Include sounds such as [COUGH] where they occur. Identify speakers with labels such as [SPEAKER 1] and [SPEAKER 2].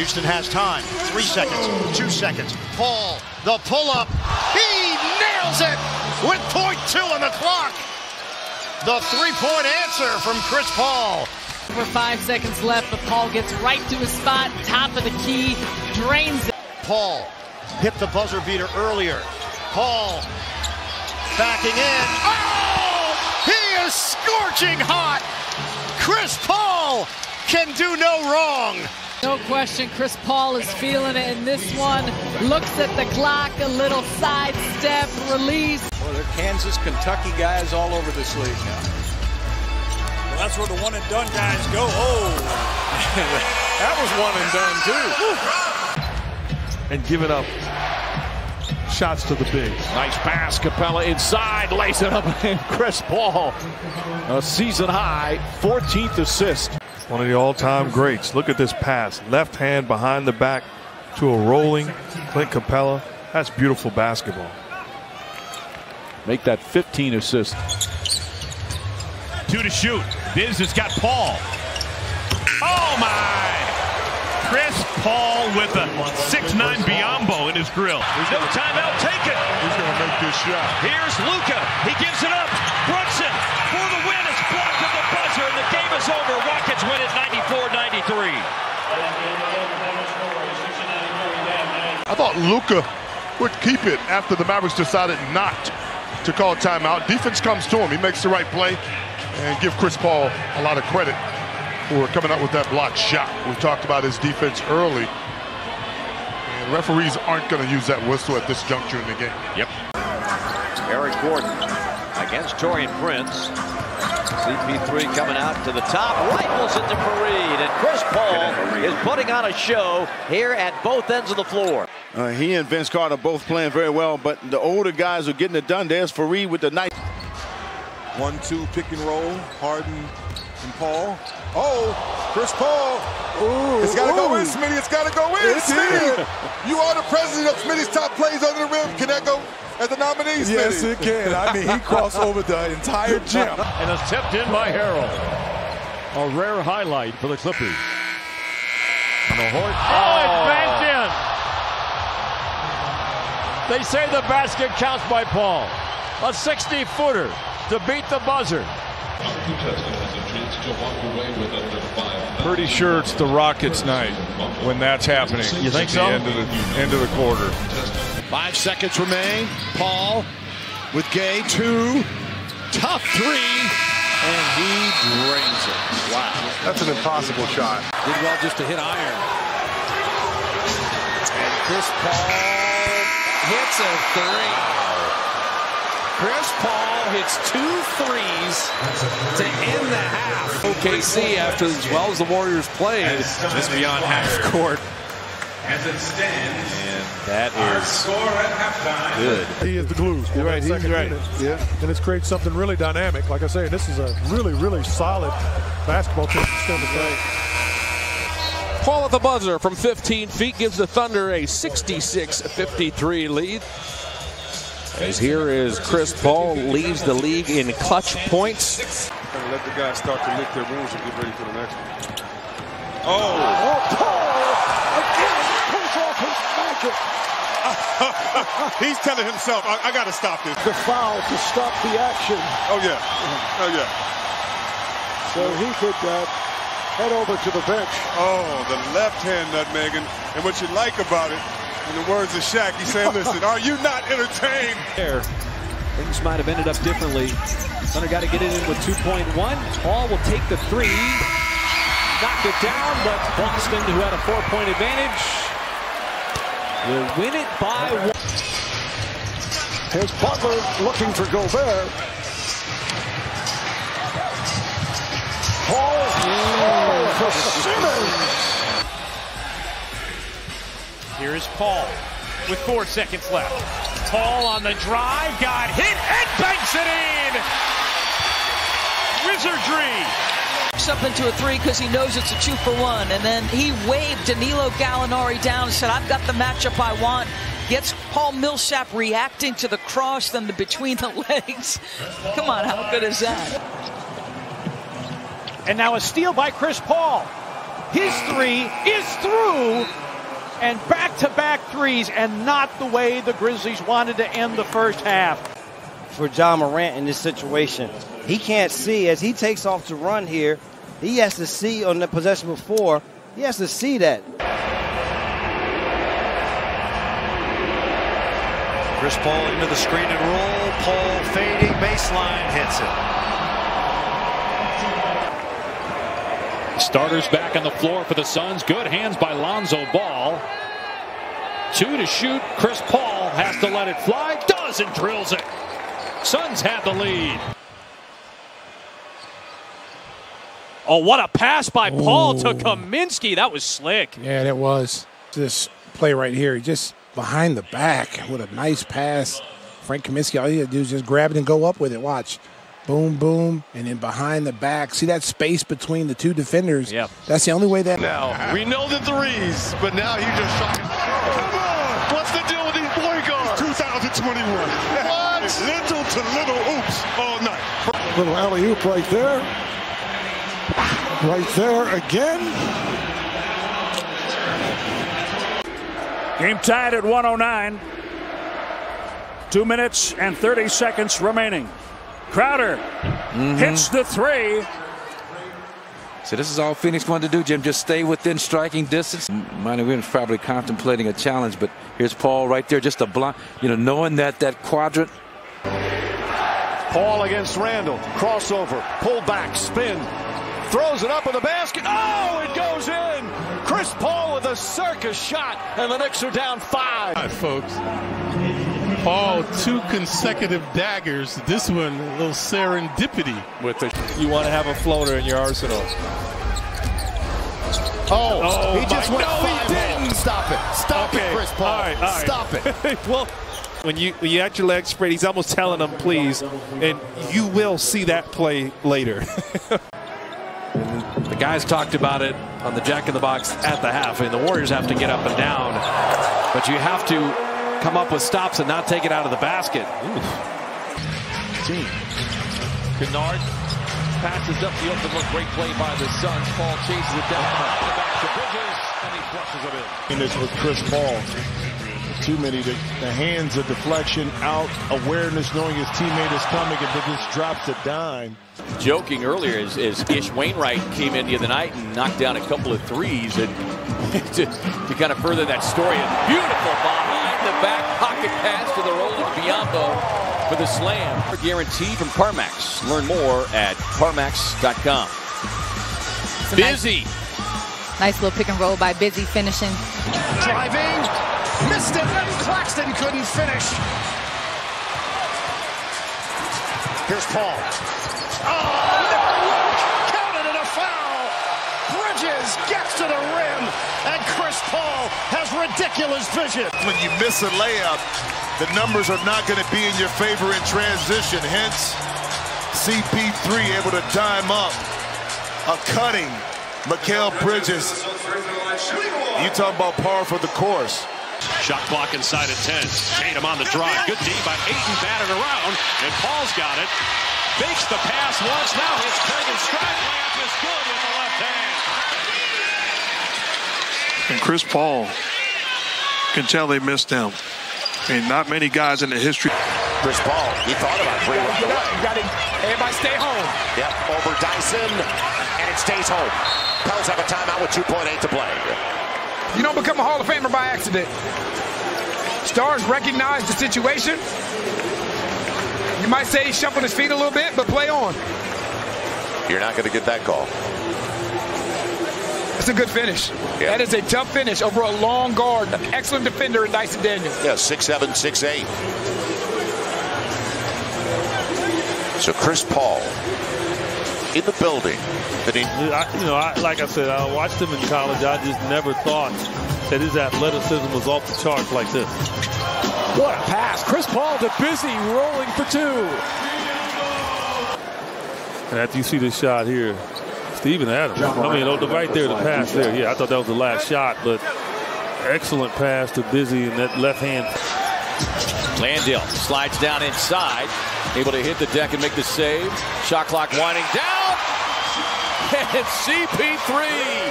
[SPEAKER 1] Houston has time. Three seconds, two seconds. Paul, the pull-up. He nails it with point two on the clock. The three-point answer from Chris Paul.
[SPEAKER 2] For five seconds left, but Paul gets right to his spot, top of the key, drains it.
[SPEAKER 1] Paul hit the buzzer beater earlier. Paul backing in. Oh! He is scorching hot. Chris Paul can do no wrong.
[SPEAKER 2] No question, Chris Paul is feeling it in this one. Looks at the clock, a little sidestep, release.
[SPEAKER 3] Well, they're Kansas, Kentucky guys all over this league now.
[SPEAKER 4] Well, that's where the one and done guys go. Oh, [LAUGHS]
[SPEAKER 3] that was one and done
[SPEAKER 5] too. And giving up shots to the bigs.
[SPEAKER 6] Nice pass, Capela inside, lays it up, and [LAUGHS] Chris Paul, a season high 14th assist.
[SPEAKER 5] One of the all-time greats. Look at this pass. Left hand behind the back to a rolling Clint Capela. That's beautiful basketball.
[SPEAKER 6] Make that 15 assists.
[SPEAKER 7] Two to shoot. Biz has got Paul. Oh my! Chris Paul with a 6'9 Biyombo in his grill.
[SPEAKER 8] There's no timeout taken.
[SPEAKER 9] He's going to make this shot.
[SPEAKER 8] Here's Luka. He gives it up. Brunson for the win. It's blocked at the buzzer, and the game is over. Rockets win it 94-93.
[SPEAKER 9] I thought Luka would keep it after the Mavericks decided not to call timeout. Defense comes to him. He makes the right play and give Chris Paul a lot of credit for coming up with that block shot. We talked about his defense early. And referees aren't going to use that whistle at this juncture in the game.
[SPEAKER 7] Yep.
[SPEAKER 10] Eric Gordon against Taurean Prince. CP3 coming out to the top, rifles it to Faried, and Chris Paul is putting on a show here at both ends of the floor.
[SPEAKER 11] Uh, he and Vince Carter both playing very well, but the older guys are getting it done. There's Faried with the nice.
[SPEAKER 12] One-two pick and roll, Harden and Paul. Oh, Chris Paul.
[SPEAKER 9] Ooh,
[SPEAKER 12] it's got to go in,
[SPEAKER 9] ooh.
[SPEAKER 12] Smitty. It's got to go in,
[SPEAKER 9] It's
[SPEAKER 12] Smitty. You are the president of Smitty's top plays under the rim. Can that go as a nominee, Smitty?
[SPEAKER 9] Yes, it can. I mean, he [LAUGHS] crossed over the entire gym.
[SPEAKER 6] And it's tipped in by Harrell. A rare highlight for the Clippers. And the Hort. Oh, oh, it's banked in. They say the basket counts by Paul. A 60-footer to beat the buzzer.
[SPEAKER 5] Pretty sure it's the Rockets' night when that's happening.
[SPEAKER 6] You think
[SPEAKER 5] at
[SPEAKER 6] so?
[SPEAKER 5] The end of the end of the quarter.
[SPEAKER 1] Five seconds remain. Paul with Gay. Two. Tough three. And he drains it. Wow.
[SPEAKER 9] That's an impossible shot.
[SPEAKER 3] Did well just to hit iron. And Chris Paul hits a three. Chris Paul hits two threes to end the half. OKC, after as well as the Warriors played,
[SPEAKER 4] just beyond half court.
[SPEAKER 13] As it stands,
[SPEAKER 4] And that
[SPEAKER 13] our score at halftime.
[SPEAKER 4] good.
[SPEAKER 5] He is the glue.
[SPEAKER 9] You're right, he's right.
[SPEAKER 5] unit.
[SPEAKER 9] Yeah.
[SPEAKER 5] And it's created something really dynamic. Like I say, this is a really, really solid basketball team still to play.
[SPEAKER 14] Paul at the buzzer from 15 feet gives the Thunder a 66-53 lead. As here is Chris Paul leads the league in clutch points.
[SPEAKER 12] Gonna let the guys start to lick their wounds and get ready for the next one.
[SPEAKER 9] Oh.
[SPEAKER 12] oh Oh, Paul again pulls off his magic. [LAUGHS] He's telling himself, I, I got to stop this.
[SPEAKER 15] The foul to stop the action.
[SPEAKER 12] Oh yeah, oh yeah.
[SPEAKER 15] So he could uh, head over to the bench.
[SPEAKER 12] Oh, the left hand nutmeg, and, and what you like about it, in the words of Shaq, he's saying, "Listen, are you not entertained?"
[SPEAKER 3] there. Things might have ended up differently. Thunder got to get it in with 2.1. Paul will take the three. Knocked it down, but Boston, who had a four-point advantage, will win it by one.
[SPEAKER 15] Here's Butler looking for Gobert. Paul. Oh, for Simmons.
[SPEAKER 7] Here is Paul with four seconds left. Paul on the drive, got hit and banks it in. Wizardry.
[SPEAKER 16] Up into a three because he knows it's a two for one. And then he waved Danilo Gallinari down and said, I've got the matchup I want. Gets Paul Millsap reacting to the cross, then the between the [LAUGHS] legs. Come on, how good is that?
[SPEAKER 7] And now a steal by Chris Paul.
[SPEAKER 17] His three is through. And back to back threes, and not the way the Grizzlies wanted to end the first half.
[SPEAKER 18] For Ja Morant in this situation, he can't see as he takes off to run here. He has to see on the possession before, he has to see that.
[SPEAKER 1] Chris Paul into the screen and roll. Paul fading baseline hits
[SPEAKER 3] it. Starters back on the floor for the Suns. Good hands by Lonzo Ball. Two to shoot. Chris Paul has to let it fly. Does and drills it. Suns have the lead.
[SPEAKER 17] Oh, what a pass by Paul Ooh. to Kaminsky. That was slick.
[SPEAKER 19] Yeah, that was. This play right here. He just behind the back with a nice pass. Frank Kaminsky, all he had to do is just grab it and go up with it. Watch. Boom, boom, and then behind the back. See that space between the two defenders?
[SPEAKER 17] Yeah.
[SPEAKER 19] That's the only way that.
[SPEAKER 9] Now, we know the threes, but now you just shot. Come on! What's the deal with these boy guards?
[SPEAKER 12] 2021. What? [LAUGHS] little to little oops all night.
[SPEAKER 15] Little alley oop right there. Right there again.
[SPEAKER 17] Game tied at 109. Two minutes and 30 seconds remaining. Crowder mm-hmm. hits the three.
[SPEAKER 20] So this is all Phoenix wanted to do, Jim. Just stay within striking distance. Might have been probably contemplating a challenge, but here's Paul right there, just a blind, you know, knowing that that quadrant.
[SPEAKER 21] Paul against Randall, crossover, pull back, spin, throws it up in the basket. Oh, it goes in. Chris Paul with a circus shot, and the Knicks are down five.
[SPEAKER 22] All right, folks. Paul, two consecutive daggers. This one, a little serendipity.
[SPEAKER 3] With it, you want to have a floater in your arsenal.
[SPEAKER 1] Oh, oh he just went. No, he didn't. Stop it. Stop okay. it, Chris Paul. All right, all right. Stop it. [LAUGHS]
[SPEAKER 3] well.
[SPEAKER 23] When you when you actually leg spread, he's almost telling them, please, and you will see that play later. [LAUGHS]
[SPEAKER 3] the guys talked about it on the Jack in the Box at the half, I mean, the Warriors have to get up and down, but you have to come up with stops and not take it out of the basket.
[SPEAKER 8] Team. Kennard passes up the open look. Great play by the Suns. Paul chases it down. Back to Bridges, and he flushes it in.
[SPEAKER 15] And this with Chris Paul too many. The, the hands of deflection out, awareness, knowing his teammate is coming, and then just drops a dime.
[SPEAKER 10] Joking earlier as, as Ish Wainwright came in the other night and knocked down a couple of threes and [LAUGHS] to, to kind of further that story. A beautiful behind the back pocket pass to the rolling Biyombo for the slam. Guarantee from CarMax. Learn more at CarMax.com. Busy.
[SPEAKER 24] Nice, nice little pick and roll by Busy finishing.
[SPEAKER 1] Driving. Missed it, and Claxton couldn't finish. Here's Paul. Oh, counted in a foul. Bridges gets to the rim, and Chris Paul has ridiculous vision.
[SPEAKER 9] When you miss a layup, the numbers are not going to be in your favor in transition. Hence, CP3 able to dime up a cutting Mikal Bridges. You talk about par for the course.
[SPEAKER 7] Shot clock inside of 10. Tatum on the drive. Good D by Ayton batted around. And Paul's got it. Fakes the pass once. Now his Craig stride layup is good with the left hand.
[SPEAKER 5] And Chris Paul can tell they missed him. I mean, not many guys in the history.
[SPEAKER 1] Chris Paul, he thought about three. You
[SPEAKER 17] got, got to, everybody stay home.
[SPEAKER 1] Yep, over Dyson, and it stays home. Pels have a timeout with 2.8 to play.
[SPEAKER 25] You don't become a Hall of Famer by accident. Stars recognize the situation. You might say he's shuffling his feet a little bit, but play on.
[SPEAKER 1] You're not going to get that call.
[SPEAKER 25] It's a good finish. Yeah. That is a tough finish over a long guard. Excellent defender in Dyson Daniels.
[SPEAKER 1] Yeah, six seven, six eight. So Chris Paul in the building. That he,
[SPEAKER 23] I, you know, I, like I said, I watched him in college. I just never thought that his athleticism was off the charts like this.
[SPEAKER 17] What a pass. Chris Paul to Busy rolling for two.
[SPEAKER 23] And after you see this shot here, Steven Adams. I mean, oh, right there, the pass there. Yeah, I thought that was the last shot, but excellent pass to Busy in that left hand.
[SPEAKER 10] Landale slides down inside, able to hit the deck and make the save. Shot clock winding down. [LAUGHS] And CP3